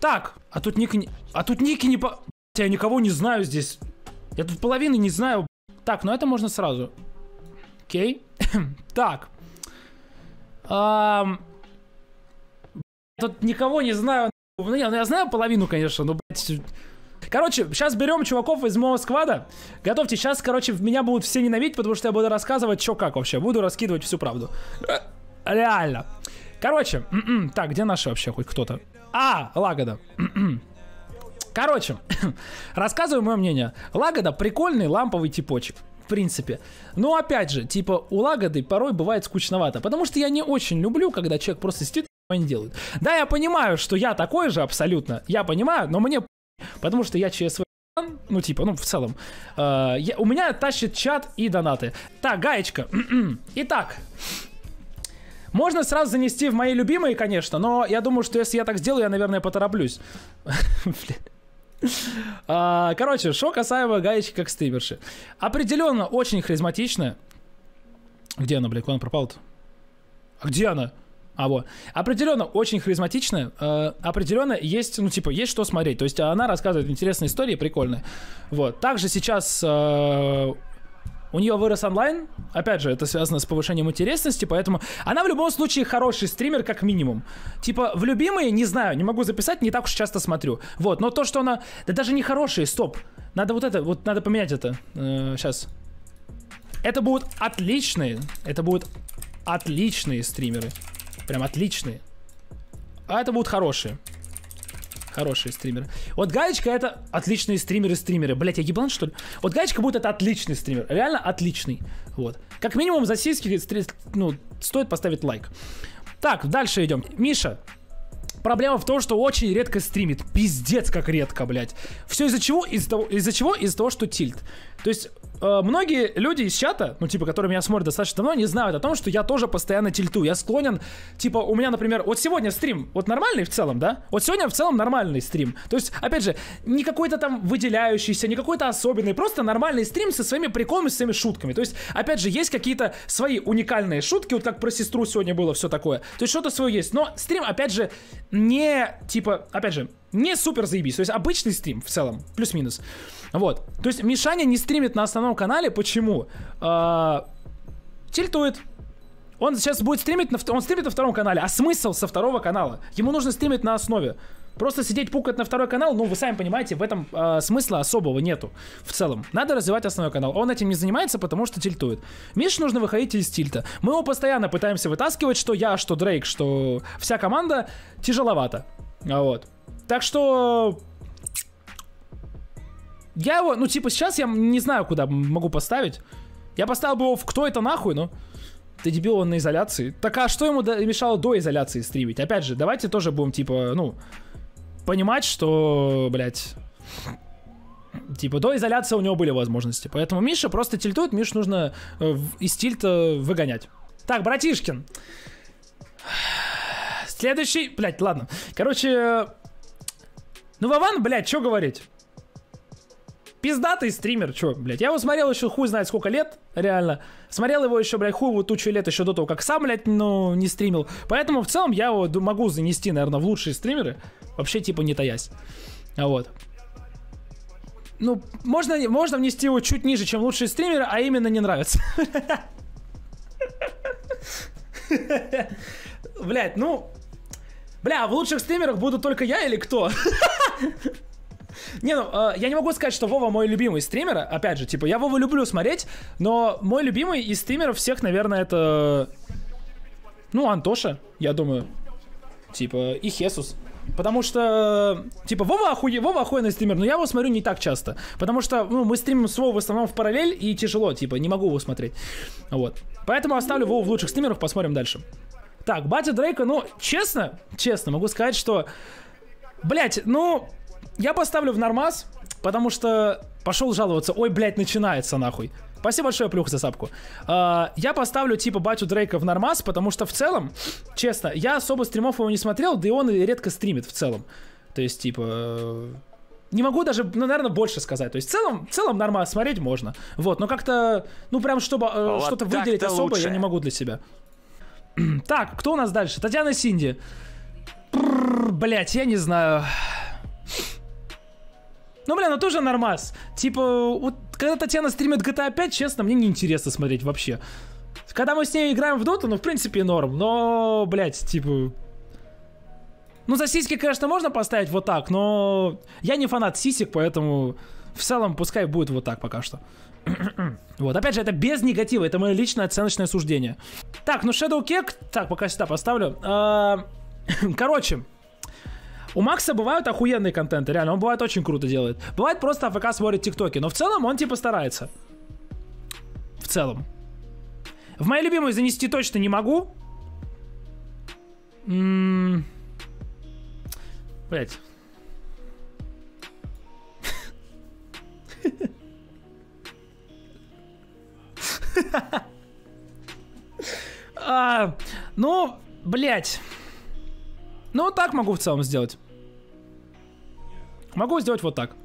Так, а тут ник... А тут ники не по... Я никого не знаю здесь. Я тут половины не знаю. Так, ну это можно сразу. Окей. так. Ам, Тут никого не знаю. Ну, я, ну, я знаю половину, конечно, но, Короче, сейчас берем чуваков из моего сквада. Готовьте, сейчас, короче, меня будут все ненавидеть, потому что я буду рассказывать, что как вообще. Буду раскидывать всю правду. Э, Реально. Короче, м-м, так, где наши вообще хоть кто-то? А, Лагода. М-м. Короче, рассказываю мое мнение. Лагода прикольный ламповый типочек. В принципе. Но опять же, типа, у Лагоды порой бывает скучновато. Потому что я не очень люблю, когда человек просто сидит и не делает. Да, я понимаю, что я такой же абсолютно. Я понимаю, но мне Потому что я ЧСВ, ну типа, ну в целом. Э, я- у меня тащит чат и донаты. Так, гаечка. Итак. Можно сразу занести в мои любимые, конечно, но я думаю, что если я так сделаю, я, наверное, потороплюсь. А, Короче, что касаемо гаечки как стримерши. Определенно очень харизматичная. Где она, блядь, куда она пропала-то? А где она? А вот. Определенно очень харизматичная. э, определенно есть, ну, типа, есть что смотреть. То есть она рассказывает интересные истории, прикольные. Вот. Также сейчас э, у нее вырос онлайн. Опять же, это связано с повышением интересности, поэтому она в любом случае хороший стример, как минимум. Типа, в любимые, не знаю, не могу записать, не так уж часто смотрю. Вот, но то, что она... Да даже не хорошие, стоп. Надо вот это, вот надо поменять это. сейчас. Это будут отличные, это будут отличные стримеры. Прям отличные. А это будут хорошие. Хорошие стримеры. Вот Гаечка это отличные стримеры-стримеры. Блять, я еблан, что ли? Вот Гаечка будет это отличный стример. Реально отличный. Вот. Как минимум за сиськи ну, стоит поставить лайк. Так, дальше идем. Миша. Проблема в том, что очень редко стримит. Пиздец, как редко, блядь. Все из-за чего? Из-за того, из-за чего? Из-за того, что тильт. То есть, э, многие люди из чата, ну, типа, которые меня смотрят достаточно давно, не знают о том, что я тоже постоянно тильту. Я склонен, типа, у меня, например, вот сегодня стрим, вот нормальный в целом, да? Вот сегодня в целом нормальный стрим. То есть, опять же, не какой-то там выделяющийся, не какой-то особенный, просто нормальный стрим со своими приколами, со своими шутками. То есть, опять же, есть какие-то свои уникальные шутки, вот как про сестру сегодня было все такое. То есть, что-то свое есть. Но стрим, опять же, не, типа, опять же, не супер заебись. То есть, обычный стрим в целом, плюс-минус. Вот. То есть, Мишаня не стримит на основном канале. Почему? А, Тильтует. Он сейчас будет стримить, на, он стримит на втором канале. А смысл со второго канала? Ему нужно стримить на основе. Просто сидеть пукать на второй канал, ну, вы сами понимаете, в этом а, смысла особого нету. В целом. Надо развивать основной канал. Он этим не занимается, потому что тильтует. Мише нужно выходить из тильта. Мы его постоянно пытаемся вытаскивать, что я, что Дрейк, что вся команда тяжеловато. А Вот. Так что я его, ну, типа, сейчас я не знаю, куда могу поставить. Я поставил бы его в «Кто это нахуй?», но... Ты дебил, он на изоляции. Так а что ему до- мешало до изоляции стримить? Опять же, давайте тоже будем, типа, ну... Понимать, что, блядь... Типа, до изоляции у него были возможности. Поэтому Миша просто тильтует, Миш нужно э, из тильта выгонять. Так, братишкин. Следующий... Блядь, ладно. Короче... э, Ну, Вован, блядь, что говорить? Пиздатый стример, чё, блядь. Я его смотрел еще хуй знает сколько лет, реально. Смотрел его еще, блядь, хуй вот тучу лет еще до того, как сам, блядь, ну, не стримил. Поэтому в целом я его могу занести, наверное, в лучшие стримеры. Вообще, типа, не таясь. А вот. Ну, можно, можно внести его чуть ниже, чем лучшие стримеры, а именно не нравится. Блять, ну... Бля, в лучших стримерах буду только я или кто? Не, ну, э, я не могу сказать, что Вова мой любимый стример. Опять же, типа, я Вову люблю смотреть, но мой любимый из стримеров всех, наверное, это... Ну, Антоша, я думаю. Типа, и Хесус. Потому что, типа, Вова, охуе... Вова охуенный стример, но я его смотрю не так часто. Потому что, ну, мы стримим с Вовой в основном в параллель, и тяжело, типа, не могу его смотреть. Вот. Поэтому оставлю Вову в лучших стримерах, посмотрим дальше. Так, батя Дрейка, ну, честно, честно, могу сказать, что... Блять, ну, я поставлю в нормас, потому что пошел жаловаться. Ой, блядь, начинается нахуй. Спасибо большое, Плюх, за сапку. А, я поставлю типа батю Дрейка в нормас, потому что в целом, честно, я особо стримов его не смотрел, да и он редко стримит в целом. То есть, типа... э, Не могу даже, ну, наверное, больше сказать. То есть, в целом, в целом нормально смотреть можно. Вот, но как-то, ну, прям, чтобы э, Вот что-то выделить особо, я лучше. не могу для себя. Так, кто у нас дальше? Татьяна Синди. Блять, я не знаю. Ну, бля, ну тоже нормас. Типа, вот когда Татьяна стримит GTA 5, честно, мне неинтересно смотреть вообще. Когда мы с ней играем в доту, ну, в принципе, норм. Но, блядь, типа... Ну, за сиськи, конечно, можно поставить вот так, но я не фанат сисек, поэтому в целом пускай будет вот так пока что. вот, опять же, это без негатива, это мое личное оценочное суждение. Так, ну Shadow Cake, так, пока сюда поставлю. А, короче, у Макса бывают охуенные контенты, реально, он бывает очень круто делает. Бывает просто АФК смотрит тиктоки, но в целом он типа старается. В целом. В мои любимые занести точно не могу. М -м Блять. а, ну, блять. Ну, так могу в целом сделать. Могу сделать вот так.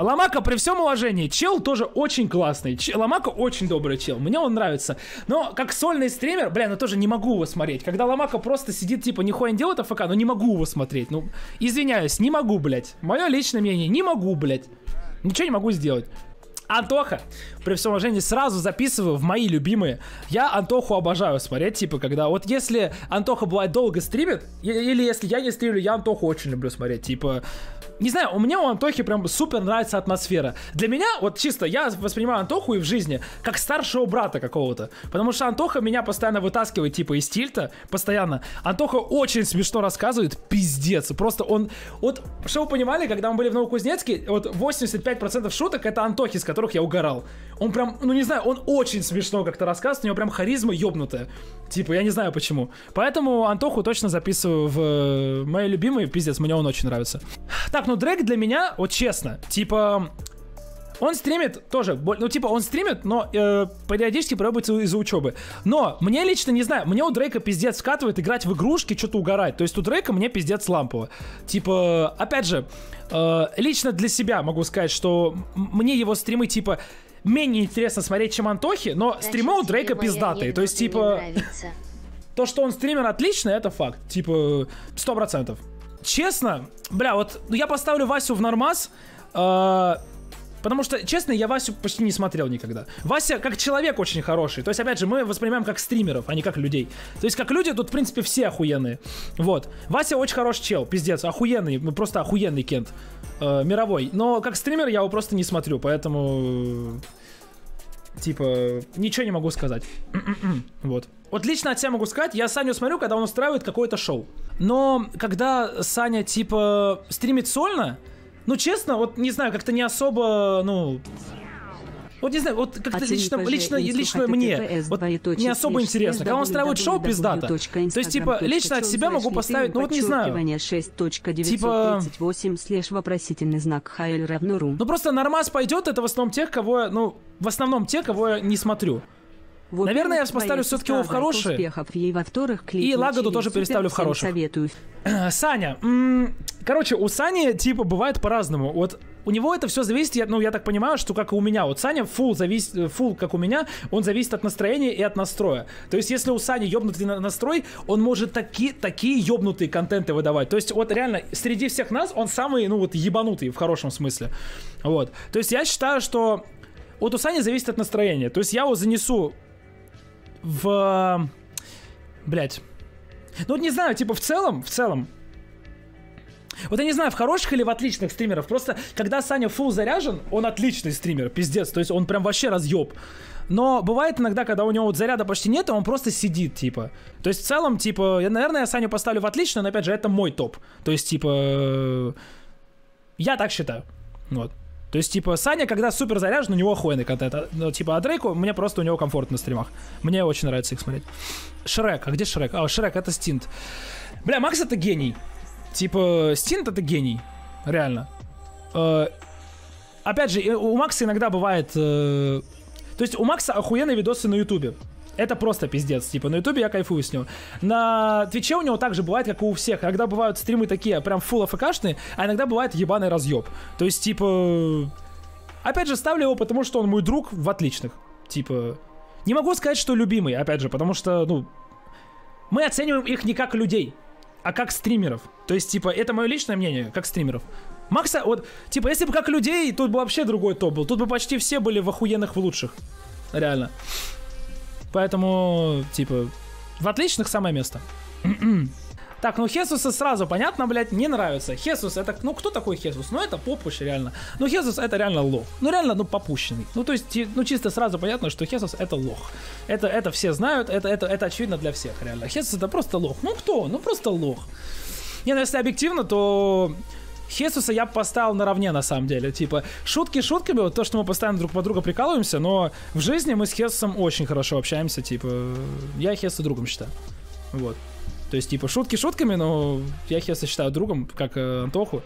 Ломака, при всем уважении, чел тоже очень классный. Ч- Ломака очень добрый чел, мне он нравится. Но как сольный стример, бля, ну тоже не могу его смотреть. Когда Ломака просто сидит, типа, нихуя не делает АФК, но не могу его смотреть. Ну, извиняюсь, не могу, блядь. Мое личное мнение, не могу, блядь. Ничего не могу сделать. Антоха, при всем уважении, сразу записываю в мои любимые. Я Антоху обожаю смотреть, типа, когда... Вот если Антоха бывает долго стримит, или если я не стримлю, я Антоху очень люблю смотреть. Типа, не знаю, у меня у Антохи прям супер нравится атмосфера. Для меня, вот чисто, я воспринимаю Антоху и в жизни как старшего брата какого-то. Потому что Антоха меня постоянно вытаскивает, типа, из тильта, постоянно. Антоха очень смешно рассказывает, пиздец. Просто он, вот, что вы понимали, когда мы были в Новокузнецке, вот 85% шуток это Антохи, с которых я угорал. Он прям, ну не знаю, он очень смешно как-то рассказывает, у него прям харизма ёбнутая. Типа, я не знаю почему. Поэтому Антоху точно записываю в э, мои любимые, пиздец, мне он очень нравится. Так, ну Дрейк для меня, вот честно, типа... Он стримит тоже, ну типа он стримит, но э, периодически пробуется из-за учебы. Но мне лично не знаю, мне у Дрейка пиздец скатывает играть в игрушки, что-то угорать. То есть у Дрейка мне пиздец лампово. Типа, опять же, э, лично для себя могу сказать, что мне его стримы типа менее интересно смотреть, чем Антохи, но Значит, стримы у Дрейка пиздатые. То есть типа... То, что он стример отлично, это факт. Типа, сто процентов честно, бля, вот я поставлю Васю в нормас, э, потому что, честно, я Васю почти не смотрел никогда. Вася как человек очень хороший. То есть, опять же, мы воспринимаем как стримеров, а не как людей. То есть, как люди, тут, в принципе, все охуенные. Вот. Вася очень хороший чел, пиздец, охуенный, ну просто охуенный кент. Э, мировой. Но как стример я его просто не смотрю, поэтому... Типа, ничего не могу сказать. вот. Вот лично от себя могу сказать, я Саню смотрю, когда он устраивает какое-то шоу. Но когда Саня, типа, стримит сольно, ну, честно, вот, не знаю, как-то не особо, ну... Вот не знаю, вот как-то лично, лично, лично мне вот не особо интересно. Когда он устраивает шоу, пиздата. То есть, типа, лично от себя могу поставить, ну вот не знаю. Типа... вопросительный знак Хайль равно ру. Ну просто нормас пойдет, это в основном тех, кого, ну, в основном те, кого я не смотрю. Вот Наверное, я поставлю все-таки его в хорошие. Успехов, и, во-вторых, и Лагоду тоже переставлю в хорошие. Советую. Саня, короче, у Сани типа бывает по-разному. Вот у него это все зависит, я, ну, я так понимаю, что как и у меня. Вот Саня full зависит, full, как у меня, он зависит от настроения и от настроя. То есть, если у Сани ёбнутый настрой, он может таки, такие ёбнутые контенты выдавать. То есть, вот реально, среди всех нас он самый, ну, вот, ебанутый в хорошем смысле. Вот. То есть, я считаю, что вот у Сани зависит от настроения. То есть, я его занесу в... Блять. Ну, вот не знаю, типа, в целом, в целом, вот я не знаю, в хороших или в отличных стримеров. Просто, когда Саня фул заряжен, он отличный стример, пиздец. То есть он прям вообще разъеб. Но бывает иногда, когда у него вот заряда почти нет, он просто сидит, типа. То есть в целом, типа, я, наверное, я Саню поставлю в отлично, но опять же, это мой топ. То есть, типа, я так считаю. Вот. То есть, типа, Саня, когда супер заряжен, у него охуенный контент. А, ну, типа, а Дрейку, мне просто у него комфортно на стримах. Мне очень нравится их смотреть. Шрек, а где Шрек? А, Шрек, это Стинт. Бля, Макс это гений. Типа, Стинт это гений. Реально. Э, опять же, у Макса иногда бывает... Э, то есть, у Макса охуенные видосы на Ютубе. Это просто пиздец. Типа, на Ютубе я кайфую с него. На Твиче у него также бывает, как и у всех. Иногда бывают стримы такие, прям фул АФКшные, а иногда бывает ебаный разъеб. То есть, типа... Опять же, ставлю его, потому что он мой друг в отличных. Типа... Не могу сказать, что любимый, опять же, потому что, ну... Мы оцениваем их не как людей, а как стримеров. То есть, типа, это мое личное мнение, как стримеров. Макса, вот, типа, если бы как людей, тут бы вообще другой топ был. Тут бы почти все были в охуенных, в лучших. Реально. Поэтому, типа, в отличных самое место. Так, ну Хесуса сразу понятно, блядь, не нравится. Хесус это, ну кто такой Хесус? Ну это попуш реально. Ну Хесус это реально лох. Ну реально, ну попущенный. Ну то есть, ну чисто сразу понятно, что Хесус это лох. Это, это все знают, это, это, это очевидно для всех реально. Хесус это просто лох. Ну кто? Ну просто лох. Не, ну если объективно, то Хесуса я поставил наравне, на самом деле. Типа, шутки шутками, вот то, что мы постоянно друг по другу прикалываемся, но в жизни мы с Хесусом очень хорошо общаемся, типа, я Хесуса другом считаю. Вот. То есть, типа, шутки шутками, но я Хеса считаю другом, как э, Антоху.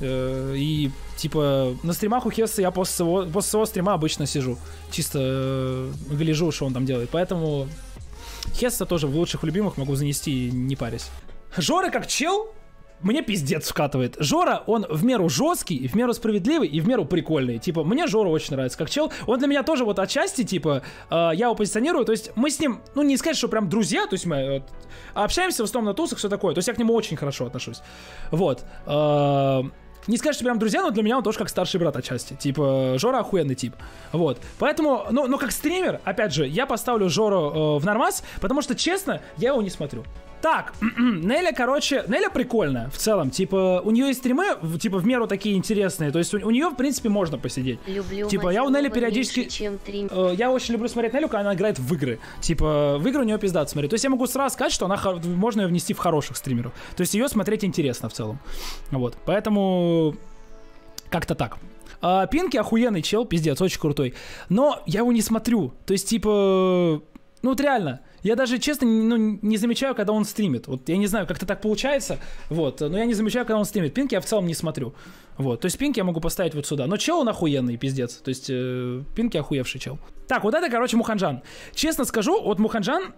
Э, и, типа, на стримах у Хеса я после своего, после своего стрима обычно сижу. Чисто э, гляжу, что он там делает. Поэтому Хеса тоже в лучших любимых могу занести, не парясь. Жора как чел, мне пиздец вкатывает. Жора, он в меру жесткий, в меру справедливый, и в меру прикольный. Типа, мне Жора очень нравится как чел. Он для меня тоже вот отчасти, типа, э, я его позиционирую. То есть мы с ним, ну не сказать, что прям друзья, то есть мы э, общаемся в основном на тусах, все такое. То есть я к нему очень хорошо отношусь. Вот. Э, не сказать, что прям друзья, но для меня он тоже как старший брат отчасти. Типа, Жора охуенный тип. Вот. Поэтому, ну, ну как стример, опять же, я поставлю Жору э, в нормас, потому что, честно, я его не смотрю. Так, Неля, короче, Неля прикольная в целом. Типа, у нее есть стримы, типа, в меру такие интересные. То есть у, у нее, в принципе, можно посидеть. Люблю типа, я у Нелли периодически... Меньше, чем 3... э, я очень люблю смотреть Нелю, когда она играет в игры. Типа, в игры у нее пиздат смотреть. То есть я могу сразу сказать, что она можно ее внести в хороших стримеров. То есть ее смотреть интересно в целом. Вот. Поэтому как-то так. А, Пинки охуенный чел, пиздец, очень крутой. Но я его не смотрю. То есть, типа, ну вот реально, я даже, честно, ну, не замечаю, когда он стримит. Вот я не знаю, как-то так получается, вот, но я не замечаю, когда он стримит. Пинки я в целом не смотрю. Вот, то есть Пинки я могу поставить вот сюда. Но чел он охуенный, пиздец. То есть э, Пинки охуевший чел. Так, вот это, короче, Муханжан. Честно скажу, вот Муханжан,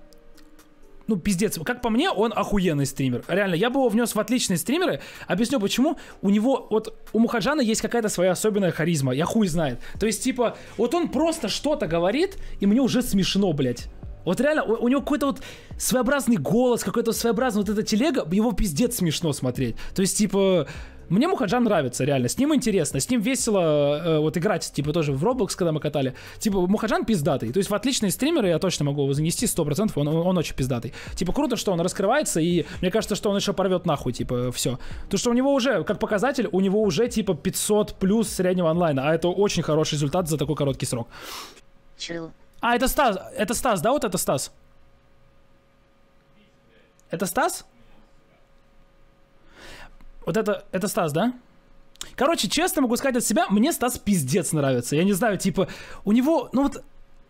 ну, пиздец, как по мне, он охуенный стример. Реально, я бы его внес в отличные стримеры. Объясню почему. У него, вот, у Мухаджана есть какая-то своя особенная харизма. Я хуй знает. То есть, типа, вот он просто что-то говорит, и мне уже смешно, блядь. Вот реально, у, у него какой-то вот своеобразный голос, какой-то своеобразный вот эта телега, его пиздец смешно смотреть. То есть, типа, мне Мухаджан нравится, реально. С ним интересно, с ним весело э, вот играть, типа, тоже в Roblox, когда мы катали. Типа, Мухаджан пиздатый. То есть в отличные стримеры я точно могу его занести 100%, он, он, он очень пиздатый. Типа, круто, что он раскрывается, и мне кажется, что он еще порвет нахуй, типа, все. То, что у него уже, как показатель, у него уже, типа, 500 плюс среднего онлайна, а это очень хороший результат за такой короткий срок. Chill. А, это Стас. Это Стас, да? Вот это Стас. Это Стас? Вот это, это Стас, да? Короче, честно могу сказать от себя, мне Стас пиздец нравится. Я не знаю, типа, у него, ну вот,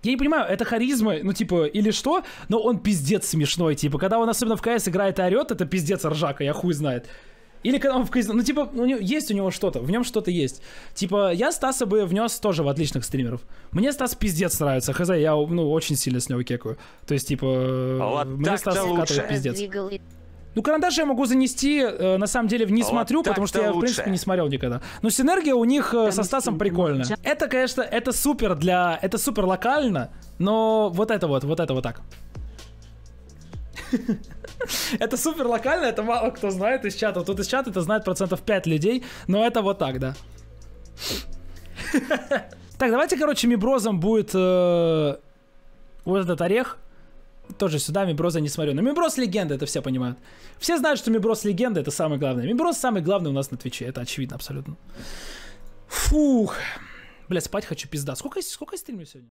я не понимаю, это харизма, ну, типа, или что, но он пиздец смешной, типа, когда он особенно в КС играет и орет, это пиздец ржака, я хуй знает. Или когда он в казино, ну типа, у него, есть у него что-то, в нем что-то есть. Типа, я Стаса бы внес тоже в отличных стримеров. Мне Стас пиздец нравится, хз, я ну очень сильно с него кекаю. То есть, типа, вот мне Стас вкатывает пиздец. Ну, карандаш я могу занести, э, на самом деле, не вот смотрю, потому что я, лучше. в принципе, не смотрел никогда. Но синергия у них э, со Стасом прикольная. Это, конечно, это супер для... Это супер локально, но вот это вот, вот это вот так. Это супер локально, это мало кто знает из чата. Тут из чата это знает процентов 5 людей, но это вот так, да. Так, давайте, короче, Миброзом будет э, вот этот орех. Тоже сюда Миброза не смотрю. Но Миброз легенда, это все понимают. Все знают, что Миброз легенда, это самое главное. Миброз самый главный у нас на Твиче, это очевидно абсолютно. Фух. Бля, спать хочу, пизда. Сколько, сколько я стримлю сегодня?